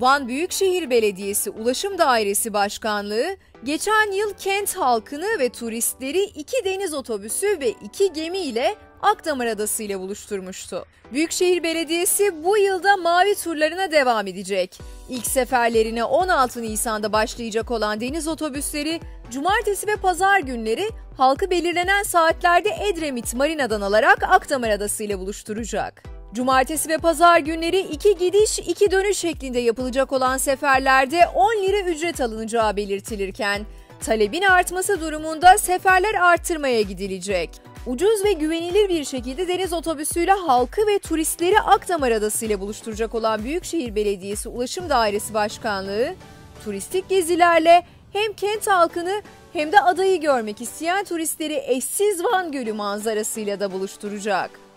Van Büyükşehir Belediyesi Ulaşım Dairesi Başkanlığı geçen yıl kent halkını ve turistleri iki deniz otobüsü ve iki gemi ile Akdamar Adası ile buluşturmuştu. Büyükşehir Belediyesi bu yılda mavi turlarına devam edecek. İlk seferlerine 16 Nisan'da başlayacak olan deniz otobüsleri cumartesi ve pazar günleri halkı belirlenen saatlerde Edremit Marina'dan alarak Akdamar Adası ile buluşturacak. Cumartesi ve pazar günleri iki gidiş iki dönüş şeklinde yapılacak olan seferlerde 10 lira ücret alınacağı belirtilirken talebin artması durumunda seferler arttırmaya gidilecek. Ucuz ve güvenilir bir şekilde deniz otobüsüyle halkı ve turistleri Akdamar Adası ile buluşturacak olan Büyükşehir Belediyesi Ulaşım Dairesi Başkanlığı, turistik gezilerle hem kent halkını hem de adayı görmek isteyen turistleri eşsiz Van Gölü manzarasıyla da buluşturacak.